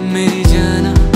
मेरी जाना।